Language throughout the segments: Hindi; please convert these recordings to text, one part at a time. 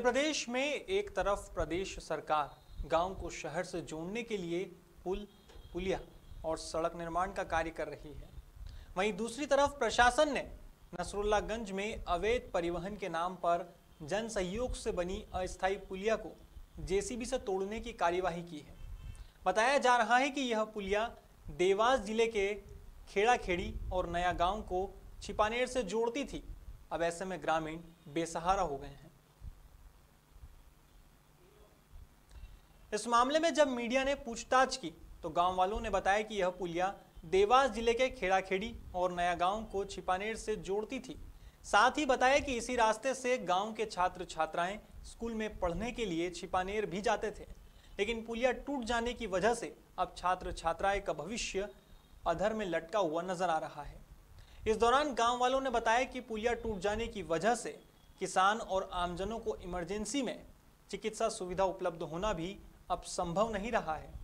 प्रदेश में एक तरफ़ प्रदेश सरकार गाँव को शहर से जोड़ने के लिए पुल, पुलिया और सड़क निर्माण का कार्य कर रही है। वहीं दूसरी तरफ़ प्रशासन ने नसरुल्लागंज में अवैध परिवहन के नाम पर जन सहयोग से बनी अस्थायी पुलिया को जेसीबी से तोड़ने की कार्यवाही की है। बताया जा रहा है कि यह पुलिया देवास ज़िले के खेड़ा खेड़ी और नया गाँव को छिपानेर से जोड़ती थी। अब ऐसे में ग्रामीण बेसहारा हो गए हैं। इस मामले में जब मीडिया ने पूछताछ की तो गाँव वालों ने बताया कि यह पुलिया देवास ज़िले के खेड़ाखेड़ी और नया गाँव को छिपानेर से जोड़ती थी। साथ ही बताया कि इसी रास्ते से गाँव के छात्र छात्राएँ स्कूल में पढ़ने के लिए छिपानेर भी जाते थे। लेकिन पुलिया टूट जाने की वजह से अब छात्र छात्राएँ का भविष्य अधर में लटका हुआ नज़र आ रहा है। इस दौरान गाँव वालों ने बताया कि पुलिया टूट जाने की वजह से किसान और आमजनों को इमरजेंसी में चिकित्सा सुविधा उपलब्ध होना भी अब संभव नहीं रहा है।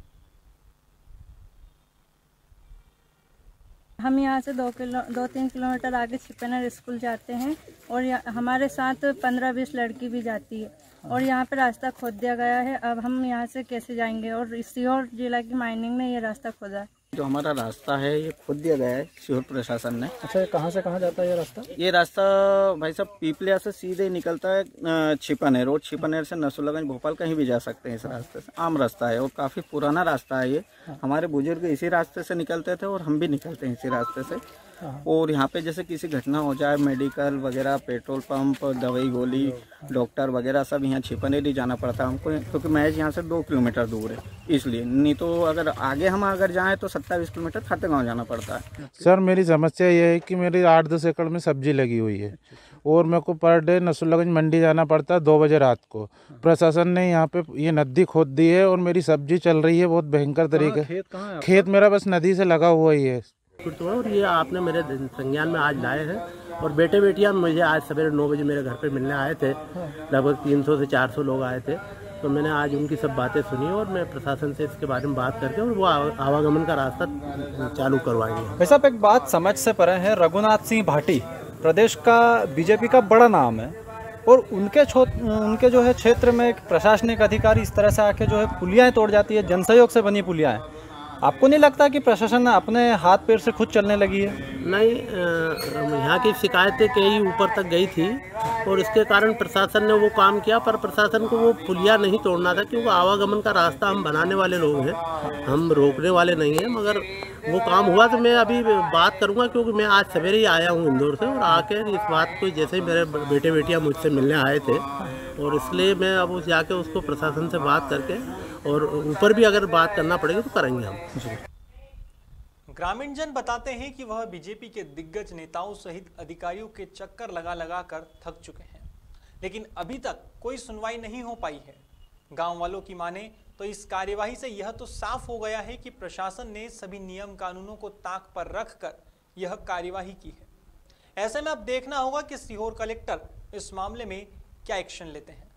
हम यहाँ से दो किलो, दो तीन किलोमीटर आगे छिपेनर स्कूल जाते हैं और हमारे साथ पंद्रह बीस लड़की भी जाती है और यहाँ पे रास्ता खोद दिया गया है। अब हम यहाँ से कैसे जाएँगे और सीहोर जिला की माइनिंग ने यह रास्ता खोदा है। जो हमारा रास्ता है ये खुद दिया गया है सीहोर प्रशासन ने। अच्छा ये कहाँ से कहाँ जाता है ये रास्ता? ये रास्ता भाई साहब पीपलिया से सीधे निकलता है छिपानेर। रोड छिपानेर से नसुल्लागंज भोपाल कहीं भी जा सकते हैं इस रास्ते से। आम रास्ता है और काफ़ी पुराना रास्ता है ये। हमारे बुज़ुर्ग इसी रास्ते से निकलते थे और हम भी निकलते हैं इसी रास्ते से। और यहाँ पे जैसे किसी घटना हो जाए मेडिकल वगैरह पेट्रोल पंप दवाई गोली डॉक्टर वगैरह सब यहाँ छिपने नहीं जाना पड़ता हमको क्योंकि मैच यहाँ से दो किलोमीटर दूर है इसलिए। नहीं तो अगर आगे हम अगर जाएँ तो सत्ताईस किलोमीटर खाते गाँव जाना पड़ता है। सर मेरी समस्या ये है कि मेरी आठ दस एकड़ में सब्ज़ी लगी हुई है और मेरे को पर डे नसुल्लागंज मंडी जाना पड़ता है दो बजे रात को। प्रशासन ने यहाँ पे ये नदी खोद दी है और मेरी सब्ज़ी चल रही है बहुत भयंकर तरीके खेत खेत मेरा बस नदी से लगा हुआ ही है। और ये आपने मेरे संज्ञान में आज लाए हैं। और बेटे बेटियाँ मुझे आज सवेरे नौ बजे मेरे घर पे मिलने आए थे। लगभग 300 से 400 लोग आए थे। तो मैंने आज उनकी सब बातें सुनी और मैं प्रशासन से इसके बारे में बात करके और वो आवागमन का रास्ता चालू करवाएँगे। वैसा एक बात समझ से परे है, रघुनाथ सिंह भाटी, प्रदेश का, बीजेपी का बड़ा नाम है। और उनके उनके जो है क्षेत्र में एक प्रशासनिक अधिकारी इस तरह से आके जो है पुलियाएँ तोड़ जाती है, जनसहयोग से बनी पुलियाएँ। आपको नहीं लगता कि प्रशासन अपने हाथ पैर से खुद चलने लगी है? नहीं यहाँ की शिकायतें कई ऊपर तक गई थी और इसके कारण प्रशासन ने वो काम किया, पर प्रशासन को वो पुलिया नहीं तोड़ना था क्योंकि आवागमन का रास्ता हम बनाने वाले लोग हैं। हम रोकने वाले नहीं हैं, मगर वो काम हुआ तो मैं अभी बात करूँगा क्योंकि मैं आज सवेरे ही आया हूँ इंदौर से और आकर इस बात को जैसे ही मेरे बेटे बेटियाँ मुझसे मिलने आए थे और इसलिए मैं अब उस जाके उसको प्रशासन से बात करके और ऊपर भी अगर बात करना पड़ेगा तो करेंगे हम। ग्रामीण जन बताते हैं कि वह बीजेपी के दिग्गज नेताओं सहित अधिकारियों के चक्कर लगा लगा कर थक चुके हैं। लेकिन अभी तक कोई सुनवाई नहीं हो पाई है। गाँव वालों की माने तो इस कार्यवाही से यह तो साफ़ हो गया है कि प्रशासन ने सभी नियम कानूनों को ताक पर रखकर यह कार्यवाही की है। ऐसे में अब देखना होगा कि सीहोर कलेक्टर इस मामले में क्या एक्शन लेते हैं।